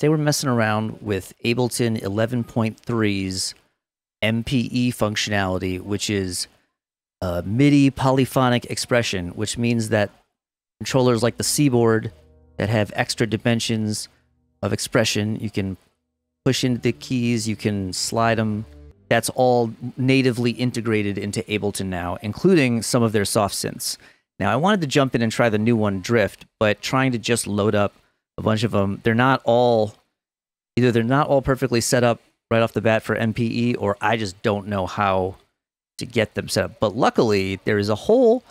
Today we're messing around with Ableton 11.3's MPE functionality, which is MIDI polyphonic expression, which means that controllers like the Seaboard that have extra dimensions of expression, you can push into the keys, you can slide them. That's all natively integrated into Ableton now, including some of their soft synths. Now, I wanted to jump in and try the new one, Drift, but trying to just load up a bunch of them. They're not all either they're not all perfectly set up right off the bat for MPE, or I just don't know how to get them set up. But luckily, there is a whole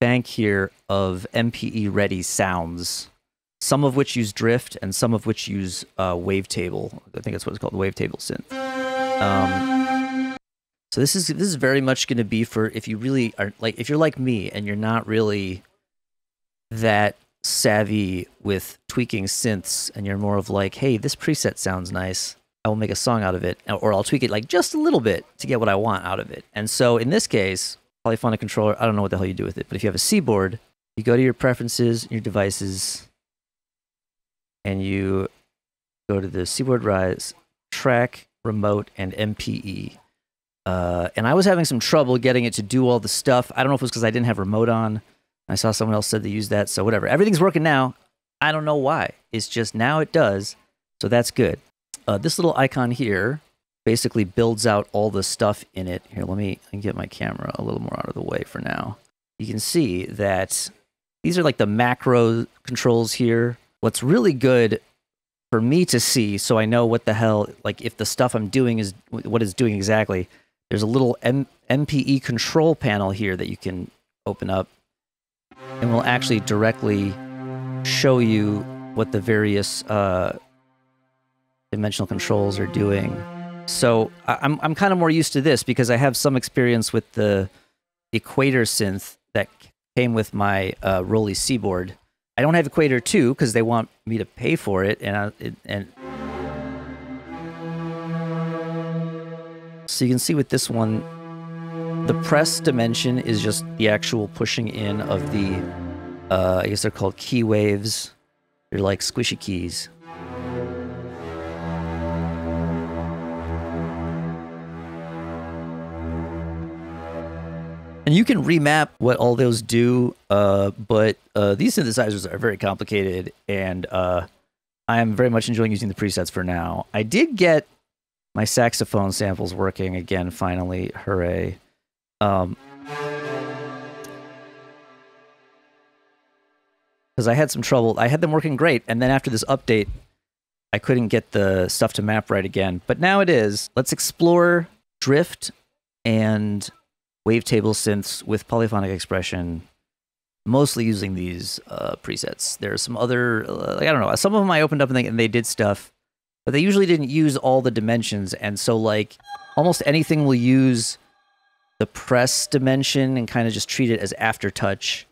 bank here of MPE ready sounds, some of which use drift and some of which use uh, wavetable. I think that's what it's called, the wavetable synth. Um, so this is this is very much going to be for if you really are like if you're like me and you're not really that savvy with tweaking synths and you're more of like, hey, this preset sounds nice. I will make a song out of it, or I'll tweak it like just a little bit to get what I want out of it. And so in this case, polyphonic controller, I don't know what the hell you do with it, but if you have a Seaboard, you go to your preferences, your devices, and you go to the Seaboard Rise, track, remote, and MPE. Uh, and I was having some trouble getting it to do all the stuff. I don't know if it was because I didn't have remote on. I saw someone else said they use that, so whatever. Everything's working now. I don't know why. It's just now it does, so that's good. Uh, this little icon here basically builds out all the stuff in it. Here, let me get my camera a little more out of the way for now. You can see that these are like the macro controls here. What's really good for me to see, so I know what the hell, like if the stuff I'm doing is what it's doing exactly, there's a little M- MPE control panel here that you can open up and will actually directly show you what the various uh, dimensional controls are doing. So I'm I'm kind of more used to this because I have some experience with the Equator synth that came with my uh, ROLI Seaboard. I don't have Equator 2 because they want me to pay for it, and I, it, and so you can see with this one, the press dimension is just the actual pushing in of the, uh, I guess they're called key waves. They're like squishy keys. And you can remap what all those do, uh, but uh, these synthesizers are very complicated, and uh, I am very much enjoying using the presets for now. I did get my saxophone samples working again, finally. Hooray. Um, because I had some trouble. I had them working great, and then after this update, I couldn't get the stuff to map right again. But now it is. Let's explore drift and wavetable synths with polyphonic expression, mostly using these uh, presets. There are some other, uh, like, I don't know, some of them I opened up and they, and they did stuff, but they usually didn't use all the dimensions. And so, like, almost anything will use the press dimension and kind of just treat it as aftertouch.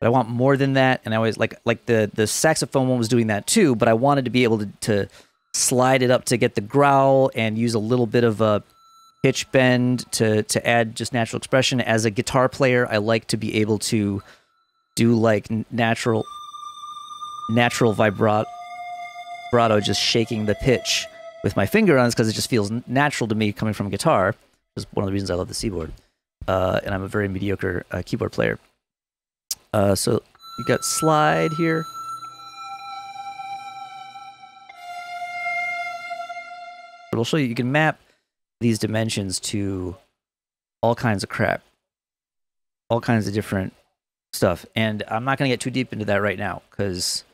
But I want more than that, and I always like like the the saxophone one was doing that too. But I wanted to be able to, to slide it up to get the growl and use a little bit of a pitch bend to to add just natural expression. As a guitar player, I like to be able to do like natural natural vibrato, vibrato just shaking the pitch with my finger on because it just feels natural to me coming from guitar. Is one of the reasons I love the Seaboard uh, and I'm a very mediocre uh, keyboard player. Uh, so you got slide here. It'll show you you can map these dimensions to all kinds of crap, all kinds of different stuff. And I'm not going to get too deep into that right now because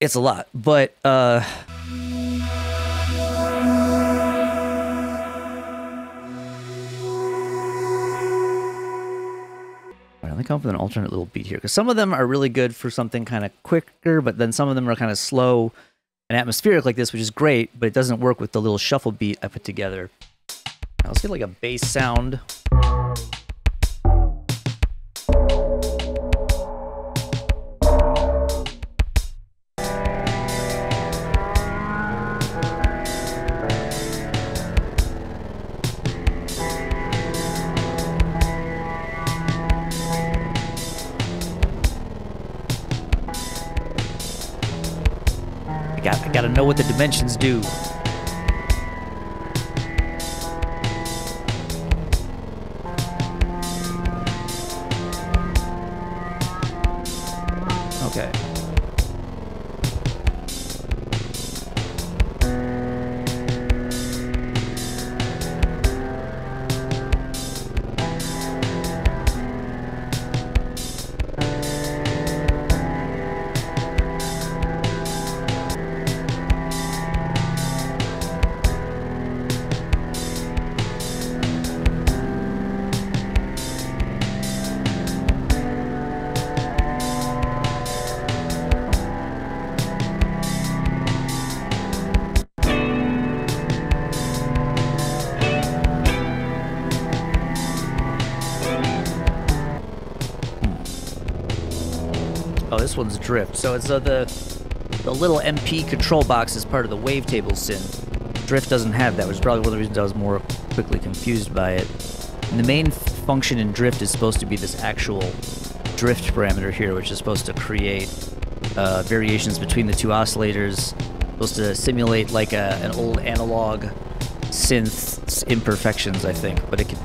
it's a lot. But uh, me come up with an alternate little beat here because some of them are really good for something kind of quicker, but then some of them are kind of slow and atmospheric like this, which is great, but it doesn't work with the little shuffle beat I put together. Now let's get like a bass sound. Know what the dimensions do. One's drift. So it's uh, the the little MP control box is part of the wavetable synth. Drift doesn't have that, which is probably one of the reasons I was more quickly confused by it. And the main function in drift is supposed to be this actual drift parameter here, which is supposed to create uh, variations between the two oscillators, supposed to simulate like a, an old analog synth's imperfections, I think. But it can,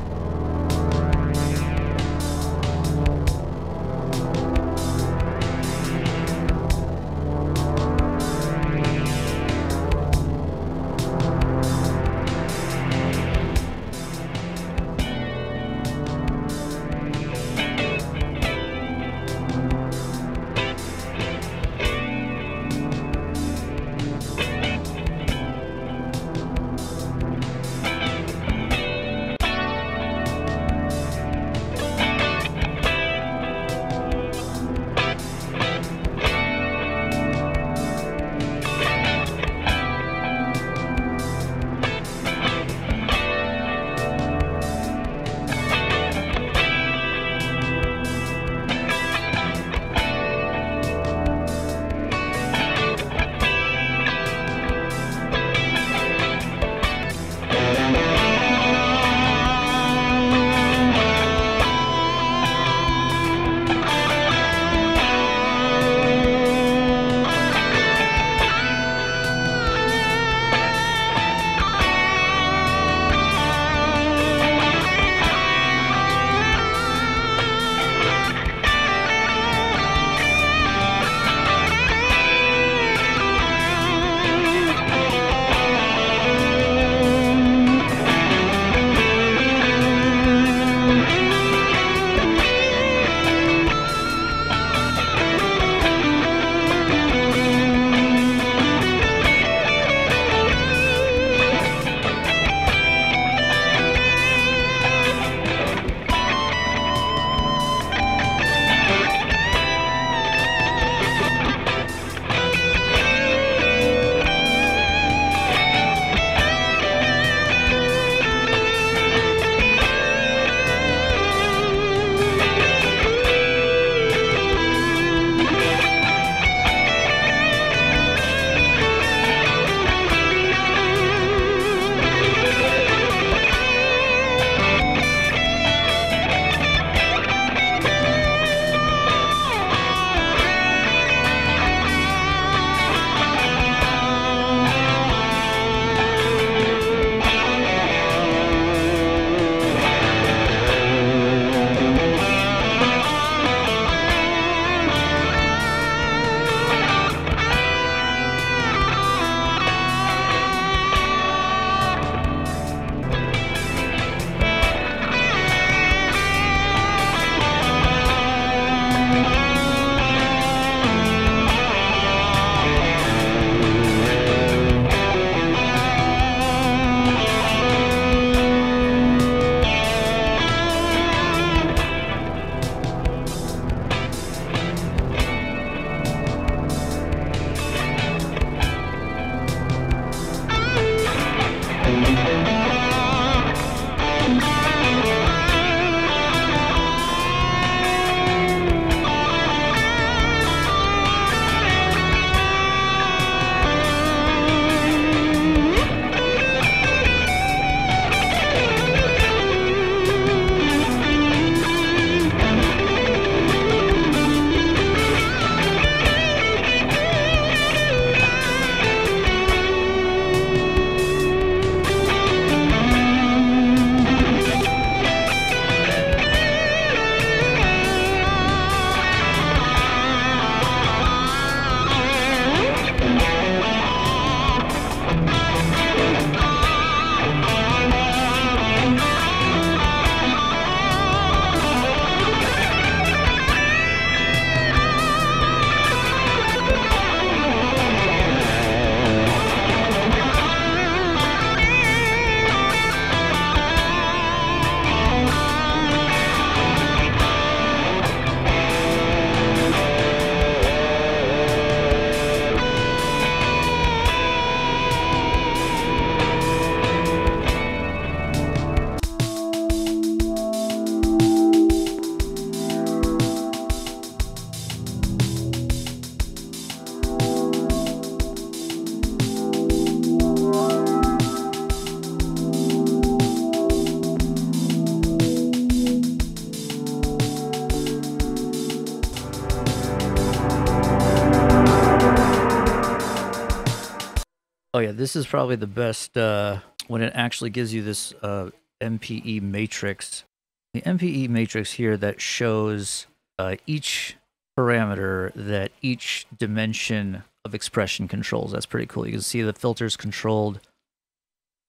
Oh yeah, this is probably the best uh, when it actually gives you this uh, MPE matrix. The MPE matrix here that shows uh, each parameter that each dimension of expression controls. That's pretty cool. You can see the filters controlled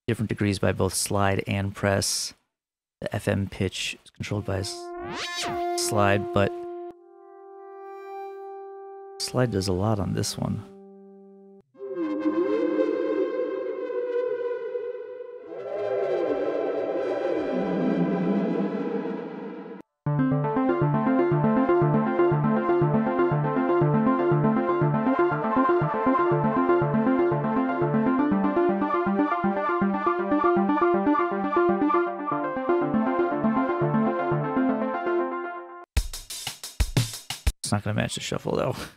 different degrees by both slide and press. The FM pitch is controlled by slide, but slide does a lot on this one. It's not going to match the shuffle though.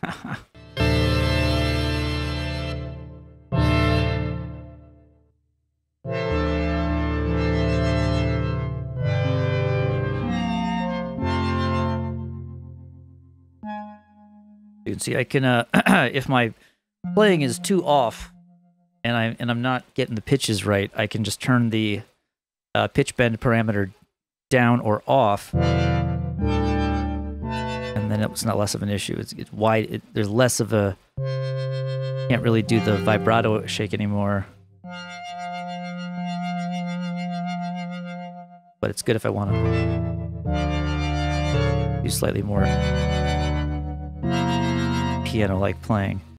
you can see I can uh if my playing is too off and I and I'm not getting the pitches right, I can just turn the uh, pitch bend parameter down or off and then it's not less of an issue. It's, it's wide. It, there's less of a. Can't really do the vibrato shake anymore. But it's good if I want to do slightly more piano-like playing.